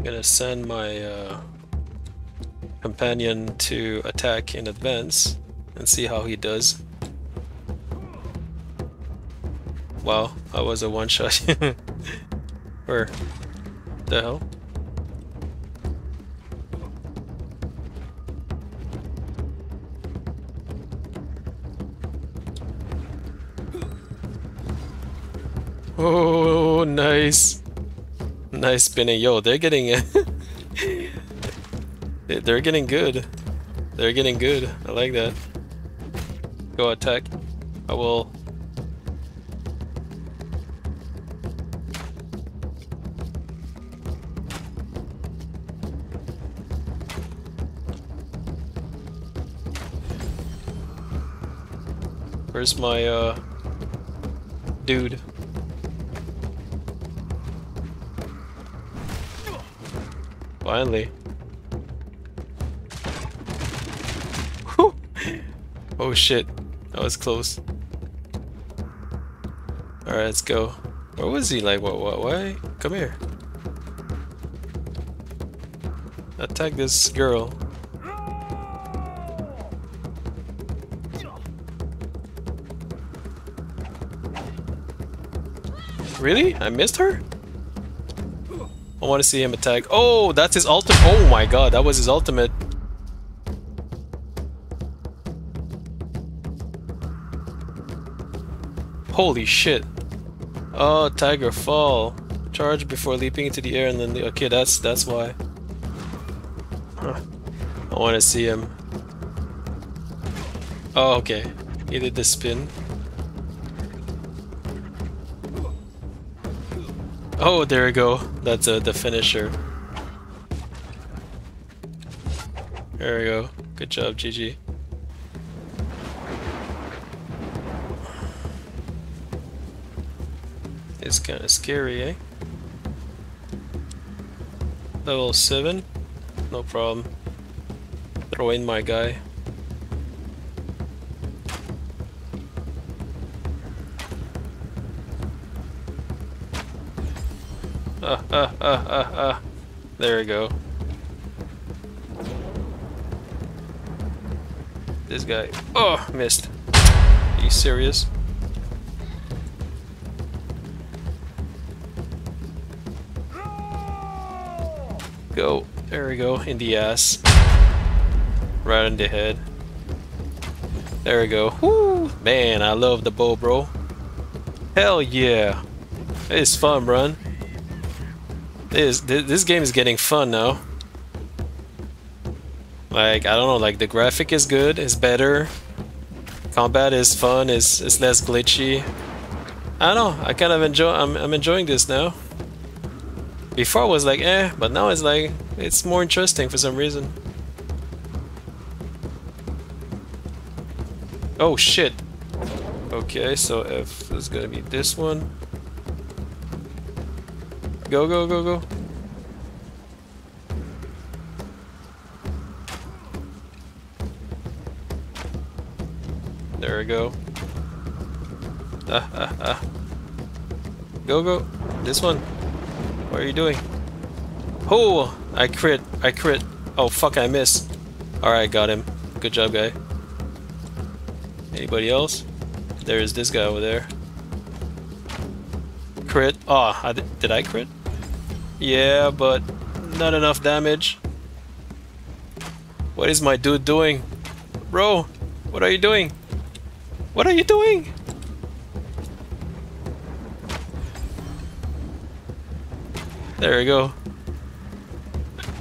I'm gonna send my uh, companion to attack in advance and see how he does. Wow, that was a one shot. Where the hell? Oh, nice. Nice spinning. Yo, they're getting They're getting good. They're getting good. I like that. Go attack. I will Where's my, uh, dude? Finally. oh shit, that was close. Alright, let's go. Where was he? Like, what, what, why? Come here. Attack this girl. Really? I missed her? I want to see him attack. Oh, that's his ultimate. Oh my god, that was his ultimate. Holy shit. Oh, Tiger Fall. Charge before leaping into the air and then... The, okay, that's that's why. I want to see him. Oh, okay. He did the spin. Oh, there we go. That's uh, the finisher. There we go. Good job, GG. It's kind of scary, eh? Level 7? No problem. Throw in my guy. There we go. This guy. Oh, missed. Are you serious? Go. There we go. In the ass. Right in the head. There we go. Woo! Man, I love the bow, bro. Hell yeah. It's fun, run. This, this game is getting fun now. Like, I don't know, like the graphic is good, is better. Combat is fun, is, is less glitchy. I don't know, I kind of enjoy, I'm, I'm enjoying this now. Before I was like, eh, but now it's like, it's more interesting for some reason. Oh shit. Okay, so F is gonna be this one. Go, go, go, go. There we go. Ah, ah, ah. Go, go. This one. What are you doing? Oh! I crit. I crit. Oh, fuck, I missed. Alright, got him. Good job, guy. Anybody else? There is this guy over there. Crit. Oh, I did, did I crit? Yeah, but not enough damage. What is my dude doing? Bro, what are you doing? What are you doing? There we go.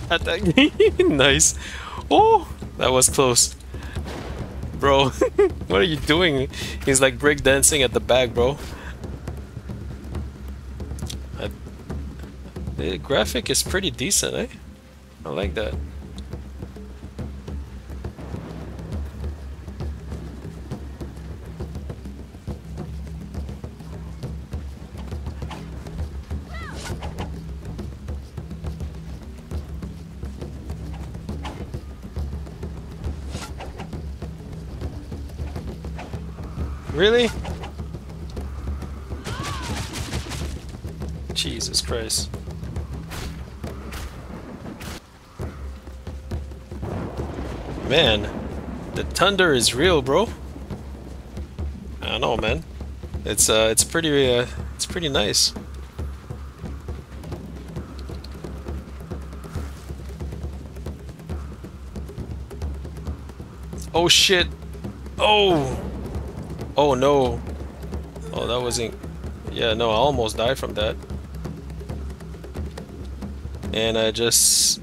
Nice. Oh, that was close. Bro, what are you doing? He's like breakdancing at the back, bro. The graphic is pretty decent, eh? I like that. Really? Jesus Christ. Man, the thunder is real, bro. I don't know, man. It's uh, it's pretty, uh, it's pretty nice. Oh shit! Oh! Oh no! Oh, that wasn't... Yeah, no, I almost died from that. And I just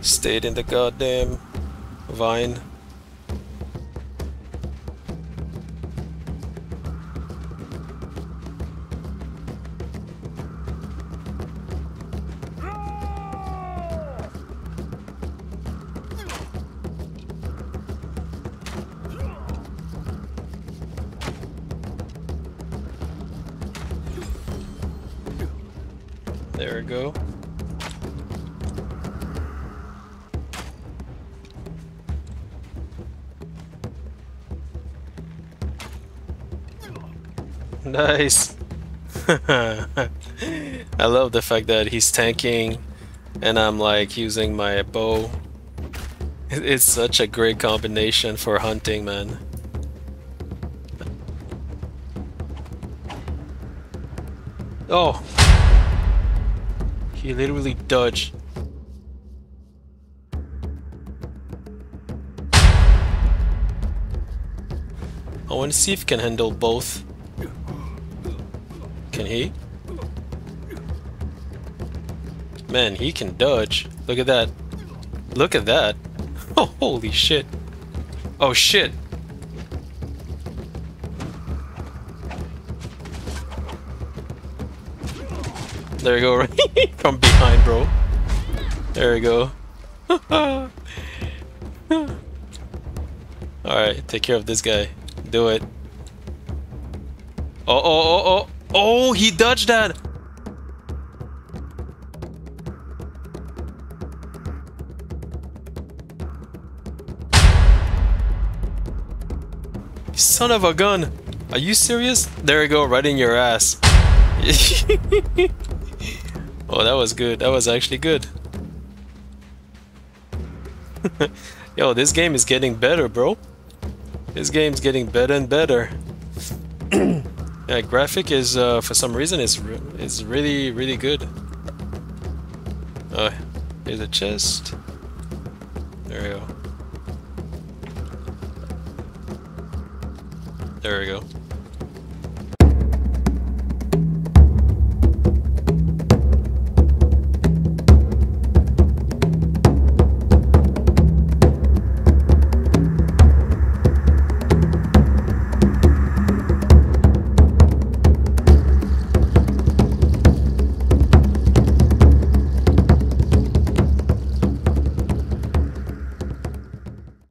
stayed in the goddamn vine. There we go. Nice. I love the fact that he's tanking and I'm like using my bow. It's such a great combination for hunting, man. Oh, he literally dodged. I want to see if he can handle both. Can he? Man, he can dodge. Look at that. Look at that. Oh, holy shit. Oh, shit. There you go, right from behind, bro. There you go. Alright, take care of this guy. Do it. Oh, oh, oh, oh. Oh, he dodged that. Son of a gun. Are you serious? There you go, right in your ass. Oh, that was good. That was actually good. Yo, this game is getting better, bro. This game's getting better and better. Yeah, graphic is, uh, for some reason, is re is really, really good. Uh, here's a chest. There we go. There we go.